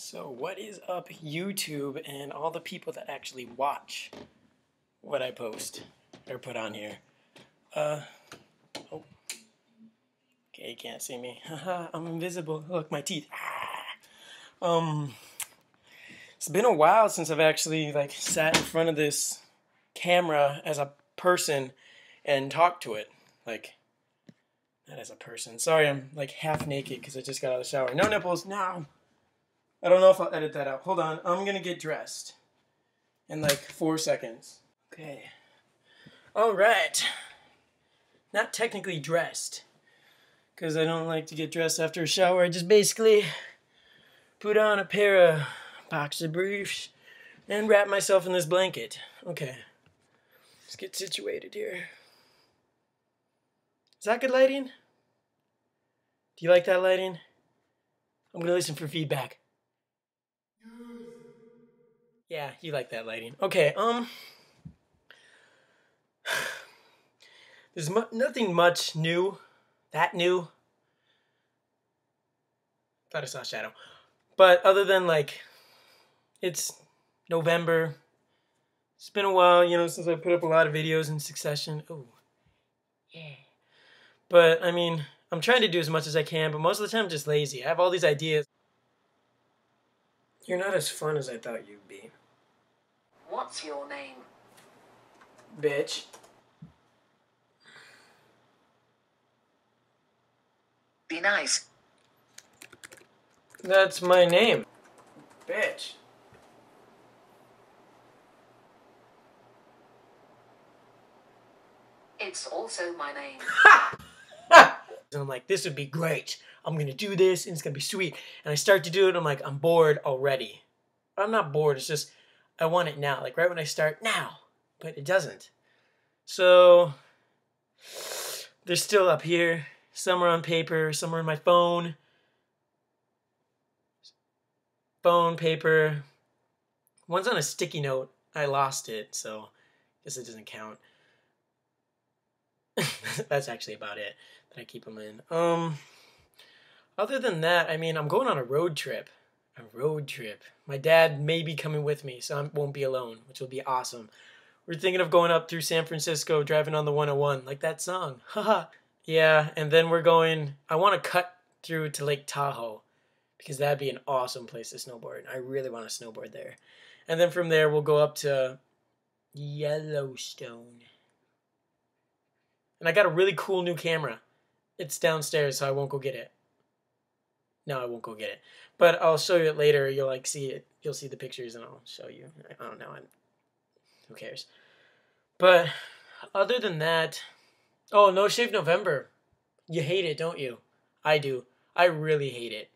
So, what is up, YouTube, and all the people that actually watch what I post or put on here? Uh, oh. Okay, you can't see me. Haha, I'm invisible. Look, my teeth. Ah. Um, it's been a while since I've actually, like, sat in front of this camera as a person and talked to it. Like, not as a person. Sorry, I'm, like, half naked because I just got out of the shower. No nipples, no! I don't know if I'll edit that out. Hold on. I'm going to get dressed in like four seconds. Okay. All right. Not technically dressed because I don't like to get dressed after a shower. I just basically put on a pair of boxer briefs and wrap myself in this blanket. Okay. Let's get situated here. Is that good lighting? Do you like that lighting? I'm going to listen for feedback. Yeah, you like that lighting. Okay, um. There's mu- nothing much new. That new. Thought I saw Shadow. But other than like. It's November. It's been a while, you know, since I put up a lot of videos in succession. Oh. Yeah. But, I mean, I'm trying to do as much as I can, but most of the time I'm just lazy. I have all these ideas. You're not as fun as I thought you'd be. What's your name? Bitch. Be nice. That's my name. Bitch. It's also my name. And I'm like, this would be great. I'm gonna do this and it's gonna be sweet. And I start to do it, I'm like, I'm bored already. I'm not bored, it's just I want it now. Like right when I start, now. But it doesn't. So they're still up here. Some are on paper, some are on my phone. Phone, paper. One's on a sticky note. I lost it, so I guess it doesn't count. That's actually about it that I keep them in. Um, other than that, I mean, I'm going on a road trip. A road trip. My dad may be coming with me, so I won't be alone, which will be awesome. We're thinking of going up through San Francisco, driving on the 101, like that song. Haha. yeah, and then we're going. I want to cut through to Lake Tahoe because that'd be an awesome place to snowboard. I really want to snowboard there. And then from there, we'll go up to Yellowstone. And I got a really cool new camera. It's downstairs, so I won't go get it. No, I won't go get it. But I'll show you it later. You'll like see it. You'll see the pictures, and I'll show you. I don't know. I, who cares? But other than that, oh no shave November. You hate it, don't you? I do. I really hate it.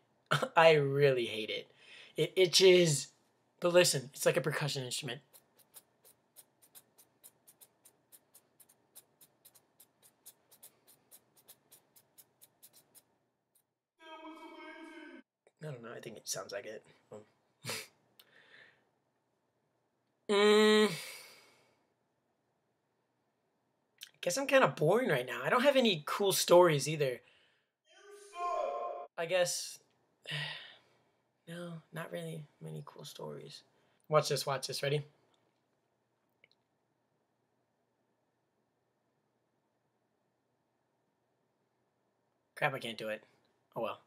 I really hate it. It itches. But listen, it's like a percussion instrument. I don't know. I think it sounds like it. Um. mm, I guess I'm kind of boring right now. I don't have any cool stories either. I guess. No, not really many cool stories. Watch this, watch this. Ready? Crap, I can't do it. Oh well.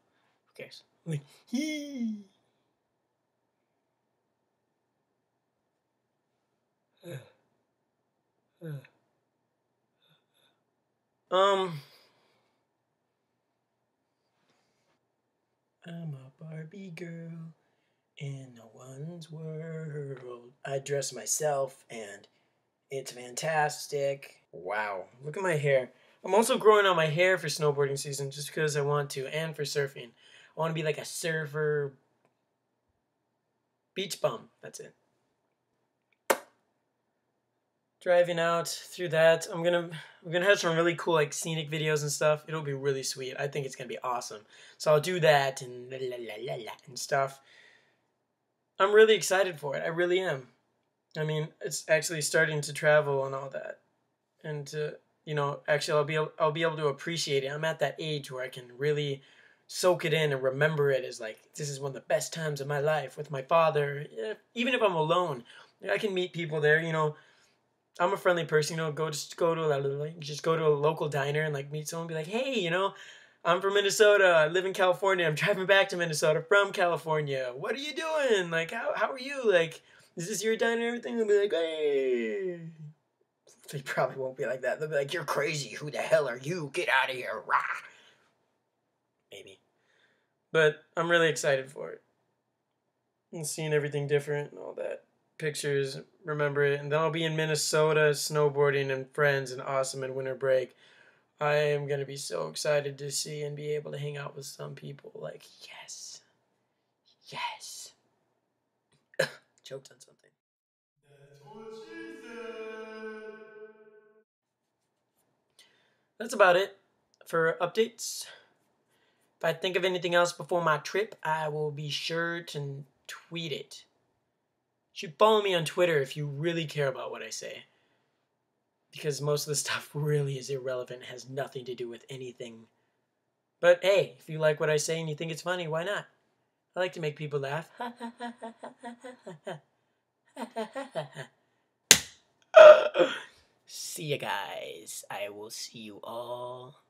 Who cares? Like, hee. Um, I'm a Barbie girl in no one's world. I dress myself and it's fantastic. Wow, look at my hair. I'm also growing out my hair for snowboarding season just because I want to and for surfing. I want to be like a surfer beach bum. That's it. Driving out through that, I'm gonna I'm gonna have some really cool like scenic videos and stuff. It'll be really sweet. I think it's gonna be awesome. So I'll do that and la la la la, and stuff. I'm really excited for it. I really am. I mean, it's actually starting to travel and all that, and uh, you know, actually, I'll be I'll be able to appreciate it. I'm at that age where I can really soak it in and remember it as like this is one of the best times of my life with my father. Even if I'm alone, I can meet people there. You know, I'm a friendly person. You know, go just go to a just go to a local diner and like meet someone. Be like, hey, you know, I'm from Minnesota. I live in California. I'm driving back to Minnesota from California. What are you doing? Like, how how are you? Like, is this your diner? And everything? They'll be like, hey. They probably won't be like that. They'll be like, you're crazy. Who the hell are you? Get out of here. Rah. Maybe. But I'm really excited for it. And seeing everything different and all that. Pictures, remember it. And then I'll be in Minnesota snowboarding and friends and awesome and winter break. I am going to be so excited to see and be able to hang out with some people. Like, yes. Yes. Choked on something. That's about it for updates. If I think of anything else before my trip, I will be sure to tweet it. You should follow me on Twitter if you really care about what I say. Because most of the stuff really is irrelevant, has nothing to do with anything. But hey, if you like what I say and you think it's funny, why not? I like to make people laugh. see you guys. I will see you all